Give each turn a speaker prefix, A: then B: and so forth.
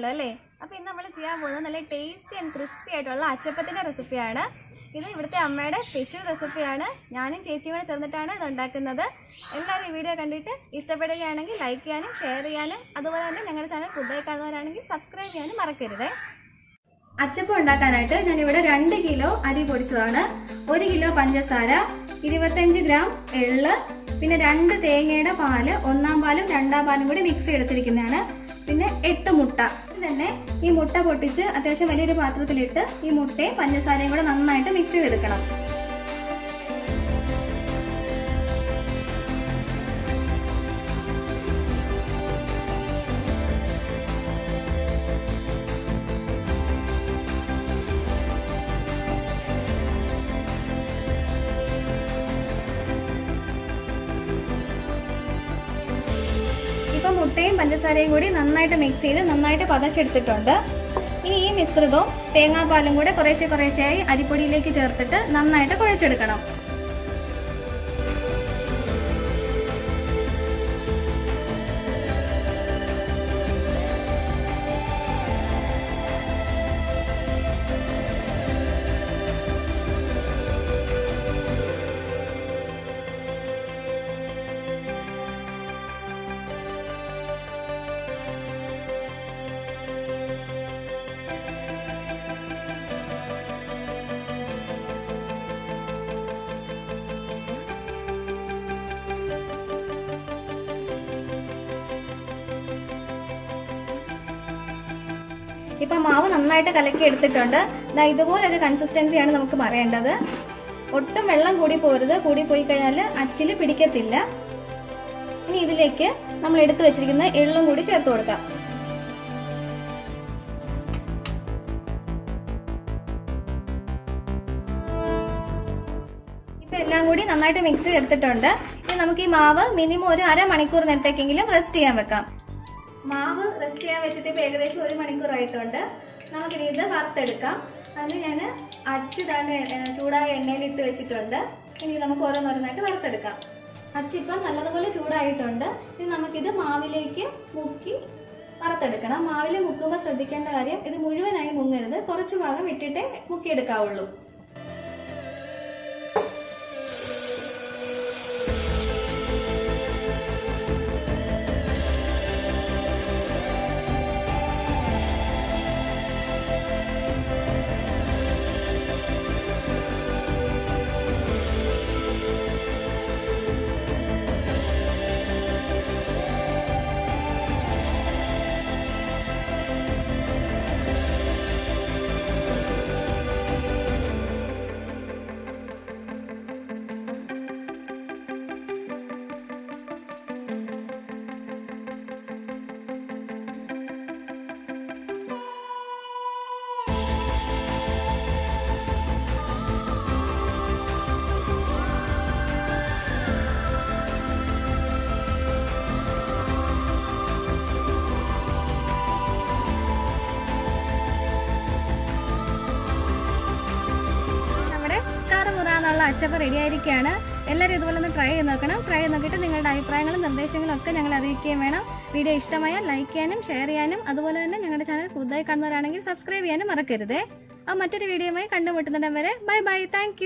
A: കാണിക്കാൻ പോകുന്നത് നല്ല ടേസ്റ്റി ആൻഡ് ക്രിസ്പി ആയിട്ടുള്ള അച്ചപ്പത്തിന്റെ റെസിപ്പിയാണ് ഇത് ഇവിടുത്തെ അമ്മയുടെ സ്പെഷ്യൽ റെസിപ്പിയാണ് ഞാനും ചേച്ചിയും കൂടെ ചേർന്നിട്ടാണ് ഇത് ഉണ്ടാക്കുന്നത്. എല്ലാവരും ഈ വീഡിയോ കണ്ടിട്ട് ഇഷ്ടപ്പെടുകയാണെങ്കിൽ ലൈക്ക് ചെയ്യാനും ഷെയർ ചെയ്യാനും അതുപോലെ തന്നെ ഞങ്ങളുടെ ചാനൽ പുതുതായി കാണുന്നവരാണെങ്കിൽ സബ്സ്ക്രൈബ് ചെയ്യാനും മറക്കരുത്. അച്ചപ്പം ഉണ്ടാക്കാനായിട്ട് ഞാനിവിടെ രണ്ട് കിലോ അരി പൊടിച്ചതാണ്. ഒരു കിലോ പഞ്ചസാര ഇരുപത്തഞ്ച് ഗ്രാം എള്ള് പിന്നെ രണ്ട് തേങ്ങയുടെ പാൽ ഒന്നാം പാലും രണ്ടാം പാലും കൂടി മിക്സ് ചെയ്തെടുത്തിരിക്കുന്നതാണ്. പിന്നെ എട്ട് മുട്ട. തന്നെ ഈ മുട്ട പൊട്ടിച്ച് അത്യാവശ്യം വലിയൊരു പാത്രത്തിലിട്ട് ഈ മുട്ടയും പഞ്ചസാരയും കൂടെ നന്നായിട്ട് മിക്സ് ചെയ്തെടുക്കണം. മുട്ടയും പഞ്ചസാരയും കൂടി നന്നായിട്ട് മിക്സ് ചെയ്ത് നന്നായിട്ട് പതച്ചെടുത്തിട്ടുണ്ട്. ഇനി ഈ മിശ്രിതവും തേങ്ങാപ്പാലും കൂടെ കുറേശ്ശെ കുറേശ്ശെയായി അരിപ്പൊടിയിലേക്ക് ചേർത്തിട്ട് നന്നായിട്ട് കുഴച്ചെടുക്കണം. ഇപ്പൊ മാവ് നന്നായിട്ട് കലക്കി എടുത്തിട്ടുണ്ട്. ഇതുപോലെ ഇതുപോലൊരു കൺസിസ്റ്റൻസിയാണ് നമുക്ക് പറയേണ്ടത്. ഒട്ടും വെള്ളം കൂടി പോരുത്. കൂടി പോയി കഴിഞ്ഞാൽ അച്ചിൽ പിടിക്കത്തില്ല. ഇനി ഇതിലേക്ക് നമ്മൾ എടുത്തു വെച്ചിരിക്കുന്ന എള്ളും കൂടി ചേർത്ത് കൊടുക്കാം. എല്ലാം കൂടി നന്നായിട്ട് മിക്സ് ചെയ്തെടുത്തിട്ടുണ്ട്. ഇനി നമുക്ക് ഈ മാവ് മിനിമം ഒരു അരമണിക്കൂർ നേരത്തേക്കെങ്കിലും റെസ്റ്റ് ചെയ്യാൻ വെക്കാം. മാവ് റെസ്റ്റ് ചെയ്യാൻ വെച്ചിട്ട് ഇപ്പോൾ ഏകദേശം ഒരു മണിക്കൂറായിട്ടുണ്ട് നമുക്കിനി ഇത് വറുത്തെടുക്കാം. അതിന് ഞാൻ അച്ചിതാണ് ചൂടായ എണ്ണയിൽ ഇട്ട് വെച്ചിട്ടുണ്ട്. ഇനി നമുക്ക് ഓരോന്നോരോന്നായിട്ട് വറുത്തെടുക്കാം. അച്ചിപ്പം നല്ലതുപോലെ ചൂടായിട്ടുണ്ട്. ഇനി നമുക്കിത് മാവിലേക്ക് മുക്കി വറുത്തെടുക്കണം. മാവിൽ മുക്കുമ്പോൾ ശ്രദ്ധിക്കേണ്ട കാര്യം ഇത് മുഴുവനായി മുങ്ങരുത്. കുറച്ച് ഭാഗം ഇട്ടിട്ടേ മുക്കിയെടുക്കാവുള്ളൂ. കറുമുറാന്നുള്ള അച്ചപ്പ് റെഡി ആയിരിക്കുകയാണ്. എല്ലാവരും ഇതുപോലെ ഒന്ന് ട്രൈ ചെയ്ത് നോക്കണം. ട്രൈ ചെയ്ത് നോക്കിയിട്ട് നിങ്ങളുടെ അഭിപ്രായങ്ങളും നിർദ്ദേശങ്ങളും ഒക്കെ ഞങ്ങൾ അറിയിക്കുകയും വേണം. വീഡിയോ ഇഷ്ടമായാൽ ലൈക്ക് ചെയ്യാനും ഷെയർ ചെയ്യാനും അതുപോലെ തന്നെ ഞങ്ങളുടെ ചാനൽ പുതുതായി കാണുന്നവരാണെങ്കിൽ സബ്സ്ക്രൈബ് ചെയ്യാനും മറക്കരുതേ. ആ മറ്റൊരു വീഡിയോയുമായി കണ്ടുമുട്ടുന്നിടം വരെ ബൈ ബൈ താങ്ക്